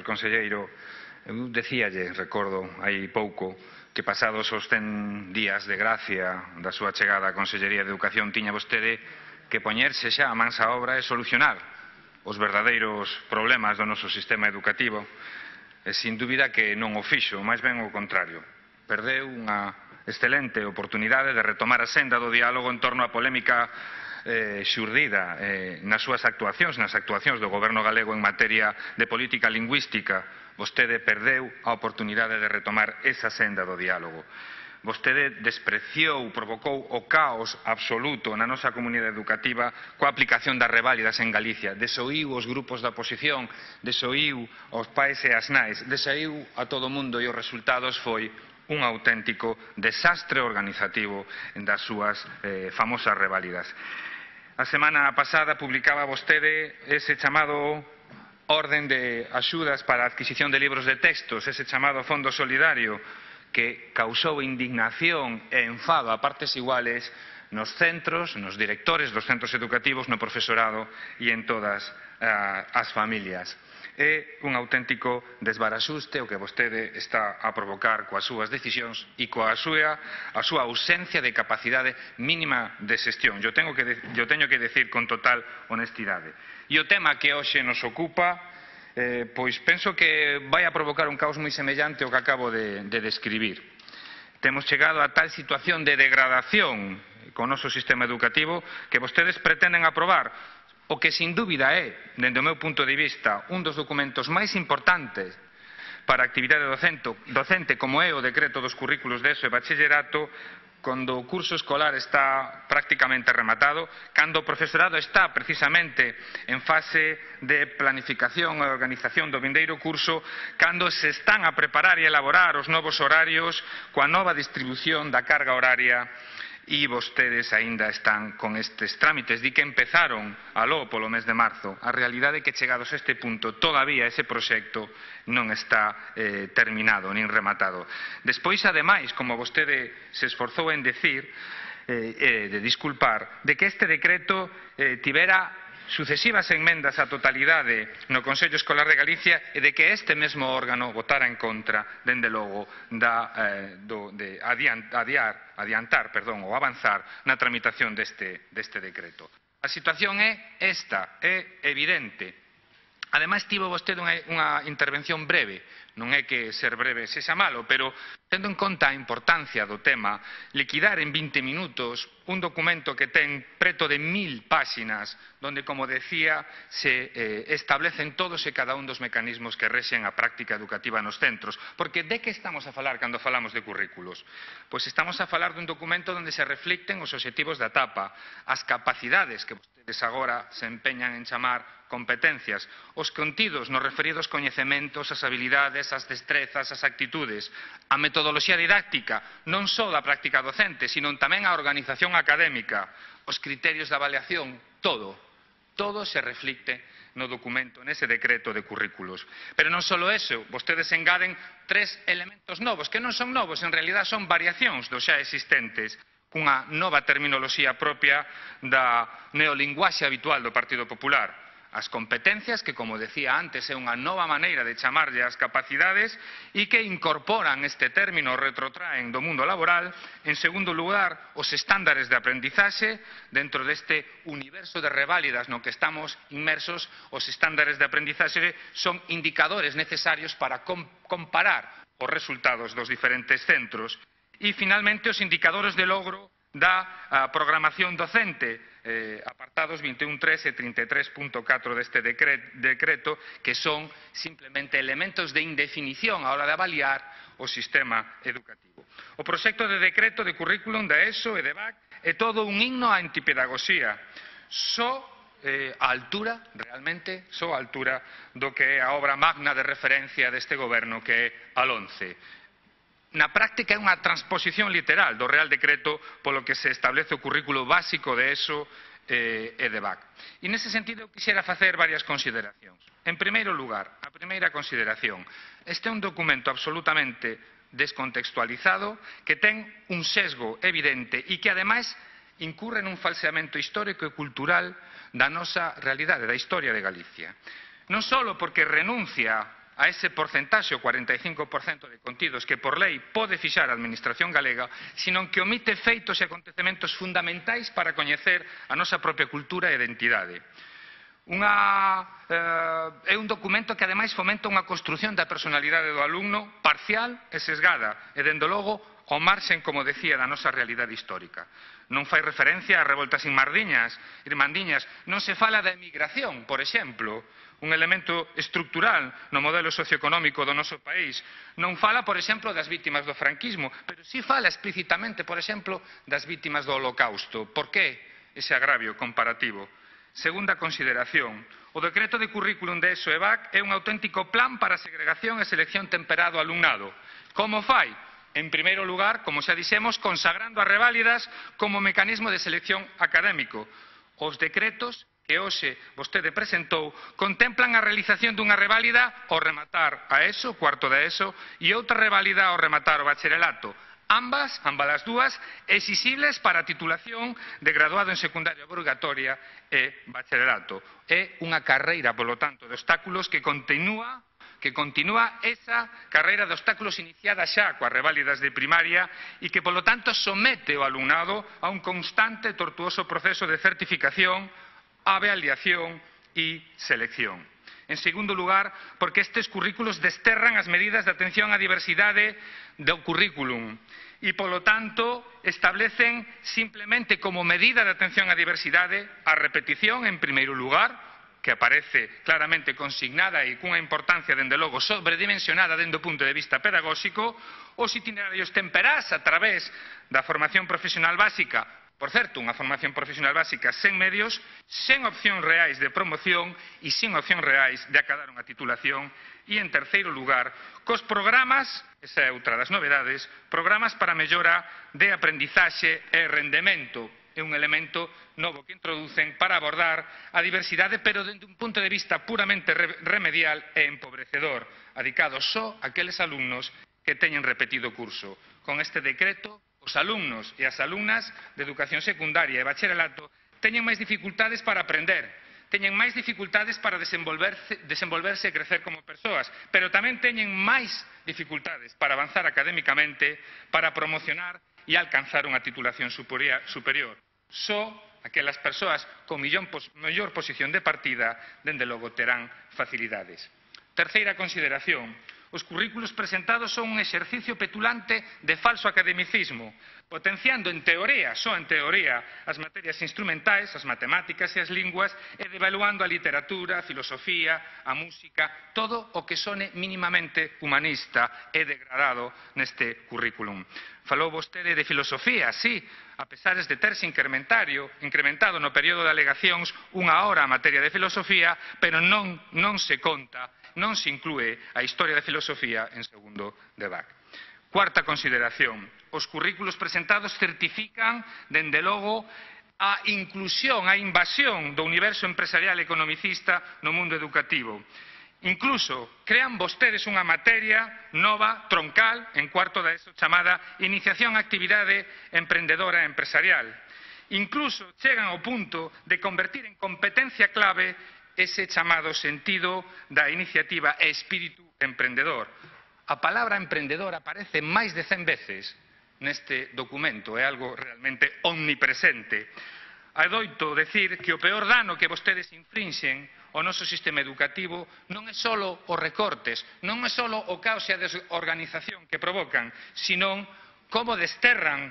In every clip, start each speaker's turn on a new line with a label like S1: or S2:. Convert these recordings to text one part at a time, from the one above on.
S1: señor conselleiro, eu decíalle, recordo, hai pouco, que pasados os 100 días de gracia da súa chegada á Consellería de Educación tiña vostede que poñerse xa a mansa obra e solucionar os verdadeiros problemas do noso sistema educativo e sin dúbida que non o fixo, máis ben o contrario. Perdeu unha excelente oportunidade de retomar a senda do diálogo en torno á polémica eh, xurrida eh, nas súas actuacións, nas actuacións do goberno galego en materia de política lingüística, vostede perdeu a oportunidade de retomar esa senda do diálogo. Vostede despreciou, provocou o caos absoluto na nosa comunidade educativa coa aplicación das reválidas en Galicia. Desoiu os grupos da oposición, desoiu aos pais e as nais, desoiu a todo o mundo e os resultados foi un auténtico desastre organizativo das súas eh, famosas reválidas. A semana pasada publicaba vostede ese chamado orden de axudas para a adquisición de libros de textos, ese chamado Fondo Solidario, que causou indignación e enfado a partes iguales nos centros, nos directores dos centros educativos, no profesorado e en todas uh, as familias. É un auténtico desbaraxuste o que vostede está a provocar coas súas decisións e coa súa, a súa ausencia de capacidade mínima de xestión. Yo, tengo que, yo teño que decir con total honestidade. E o tema que hoxe nos ocupa eh, pois penso que vai a provocar un caos moi semellante ao que acabo de, de describir. Temos chegado a tal situación de degradación con o noso sistema educativo que vostedes pretenden aprobar o que sin dúbida é, dende o meu punto de vista, un dos documentos máis importantes para a actividade docente, docente como é o decreto dos currículos de ESO e bachillerato, cando o curso escolar está prácticamente rematado, cando o profesorado está precisamente en fase de planificación e organización do vindeiro curso, cando se están a preparar e elaborar os novos horarios coa nova distribución da carga horaria e vostedes aínda están con estes trámites. Di que empezaron aló polo mes de marzo. A realidade é que chegados a este punto todavía ese proxecto non está eh, terminado nin rematado. Despois, ademais, como vostede se esforzou en decir, eh, eh, de disculpar, de que este decreto eh, tivera sucesivas enmendas á totalidade no Consello Escolar de Galicia e de que este mesmo órgano votara en contra, dende logo, da, eh, do, de adiantar, adiantar perdón, ou avanzar na tramitación deste, deste decreto. A situación é esta, é evidente. Ademais, tivo vostede unha, unha intervención breve, non é que ser breve sexa malo, pero tendo en conta a importancia do tema, liquidar en 20 minutos un documento que ten preto de mil páxinas, donde, como decía, se eh, establecen todos e cada un dos mecanismos que rexen a práctica educativa nos centros. Porque de que estamos a falar cando falamos de currículos? Pois estamos a falar dun documento onde se reflicten os obxectivos da etapa, as capacidades que vostedes agora se empeñan en chamar competencias, os contidos nos referidos coñecementos, as habilidades, as destrezas, as actitudes, a metodoloxía didáctica, non só da práctica docente, sino tamén a organización académica, os criterios de avaliación, todo, todo se reflicte no documento, nese decreto de currículos. Pero non só eso, vostedes engaden tres elementos novos, que non son novos, en realidad son variacións dos xa existentes cunha nova terminoloxía propia da neolinguaxe habitual do Partido Popular as competencias, que como decía antes é unha nova maneira de chamarlle as capacidades e que incorporan este término retrotraen do mundo laboral, en segundo lugar, os estándares de aprendizaxe dentro deste universo de reválidas no que estamos inmersos, os estándares de aprendizaxe son indicadores necesarios para comparar os resultados dos diferentes centros. E, finalmente, os indicadores de logro da ah, programación docente, eh, apartados 21.3 e 33.4 deste decreto, que son simplemente elementos de indefinición a hora de avaliar o sistema educativo. O proxecto de decreto de currículum da ESO e de BAC é todo un himno á antipedagogía. Só eh, a altura, realmente, só a altura do que é a obra magna de referencia deste goberno que é Alonce. Na práctica é unha transposición literal do Real Decreto polo que se establece o currículo básico de ESO eh, e de BAC. E nese sentido quixera facer varias consideracións. En primeiro lugar, a primeira consideración, este é un documento absolutamente descontextualizado que ten un sesgo evidente e que ademais incurre nun falseamento histórico e cultural da nosa realidade, da historia de Galicia. Non só porque renuncia a ese porcentaxe, o 45% de contidos que por lei pode fixar a Administración galega, sino que omite feitos e acontecementos fundamentais para coñecer a nosa propia cultura e identidade. Unha, eh, é un documento que ademais fomenta unha construción da personalidade do alumno parcial e sesgada, e dende logo ao marxen, como decía, da nosa realidade histórica. Non fai referencia a revoltas inmardiñas, irmandiñas, non se fala da emigración, por exemplo, un elemento estructural no modelo socioeconómico do noso país. Non fala, por exemplo, das vítimas do franquismo, pero sí fala explicitamente, por exemplo, das vítimas do holocausto. Por que ese agravio comparativo? Segunda consideración. O decreto de currículum de ESO-EVAC é un auténtico plan para a segregación e selección temperado alumnado. Como fai? En primeiro lugar, como xa dixemos, consagrando as reválidas como mecanismo de selección académico. Os decretos que hoxe vostede presentou contemplan a realización dunha reválida ao rematar a ESO, cuarto da ESO, e outra reválida ao rematar o bacharelato, ambas, ambas as dúas, exixibles para a titulación de graduado en secundaria obrigatoria e bacharelato. É unha carreira, polo tanto, de obstáculos que continúa que continúa esa carreira de obstáculos iniciada xa coas reválidas de primaria e que, polo tanto, somete o alumnado a un constante e tortuoso proceso de certificación, avaliación e selección. En segundo lugar, porque estes currículos desterran as medidas de atención á diversidade do currículum e, polo tanto, establecen simplemente como medida de atención á diversidade a repetición, en primeiro lugar, que aparece claramente consignada e cunha importancia, dende logo, sobredimensionada dende o punto de vista pedagóxico, os itinerarios temperás a través da formación profesional básica Por certo, unha formación profesional básica sen medios, sen opcións reais de promoción e sen opcións reais de acadar unha titulación. E, en terceiro lugar, cos programas, esa é outra das novedades, programas para mellora de aprendizaxe e rendemento, é un elemento novo que introducen para abordar a diversidade, pero dende un punto de vista puramente remedial e empobrecedor, adicado só a aqueles alumnos que teñen repetido curso. Con este decreto Os alumnos e as alumnas de educación secundaria e bacharelato teñen máis dificultades para aprender, teñen máis dificultades para desenvolverse, desenvolverse e crecer como persoas, pero tamén teñen máis dificultades para avanzar académicamente, para promocionar e alcanzar unha titulación superior. Só aquelas persoas con millón, mellor posición de partida, dende logo, terán facilidades. Terceira consideración, Os currículos presentados son un exercicio petulante de falso academicismo, potenciando en teoría, só en teoría, as materias instrumentais, as matemáticas e as linguas, e devaluando a literatura, a filosofía, a música, todo o que sone mínimamente humanista e degradado neste currículum. Falou vostede de filosofía, sí, a pesares de terse incrementario, incrementado no período de alegacións unha hora a materia de filosofía, pero non, non se conta non se inclúe a historia da filosofía en segundo de BAC. Cuarta consideración, os currículos presentados certifican, dende logo, a inclusión, a invasión do universo empresarial economicista no mundo educativo. Incluso crean vostedes unha materia nova, troncal, en cuarto da ESO chamada Iniciación a Actividade Emprendedora Empresarial. Incluso chegan ao punto de convertir en competencia clave ese chamado sentido da iniciativa e espírito emprendedor. A palabra emprendedor aparece máis de 100 veces neste documento, é algo realmente omnipresente. Adoito decir que o peor dano que vostedes infrinxen o noso sistema educativo non é só os recortes, non é só o caos e a desorganización que provocan, senón como desterran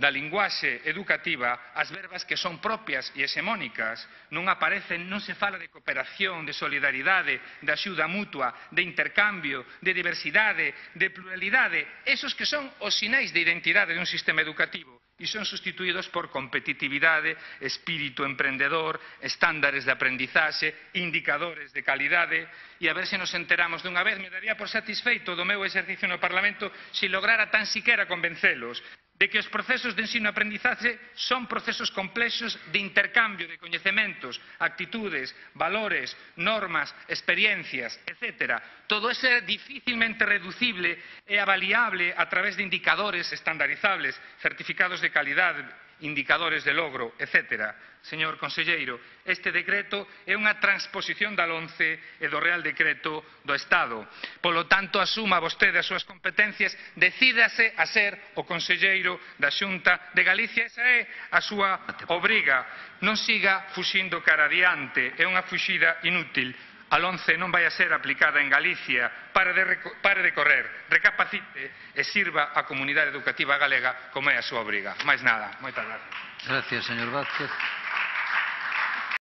S1: da linguaxe educativa as verbas que son propias e hexemónicas, non aparecen, non se fala de cooperación, de solidaridade, de axuda mutua, de intercambio, de diversidade, de pluralidade, esos que son os sinais de identidade dun sistema educativo e son sustituídos por competitividade, espírito emprendedor, estándares de aprendizaxe, indicadores de calidade, e a ver se nos enteramos dunha vez, me daría por satisfeito do meu exercicio no Parlamento se lograra tan siquera convencelos de que os procesos de ensino-aprendizaxe son procesos complexos de intercambio de coñecementos, actitudes, valores, normas, experiencias, etc. Todo eso é dificilmente reducible e avaliable a través de indicadores estandarizables, certificados de calidade, indicadores de logro, etc. Señor Conselleiro, este decreto é unha transposición da LONCE e do Real Decreto do Estado. Polo tanto, asuma vostede as súas competencias, decídase a ser o Conselleiro da Xunta de Galicia. Esa é a súa obriga. Non siga fuxindo cara adiante, é unha fuxida inútil a LONCE non vai a ser aplicada en Galicia para de, pare de correr, recapacite e sirva a comunidade educativa galega como é a súa obriga. Mais nada. Moitas gracias.
S2: Gracias, señor Vázquez.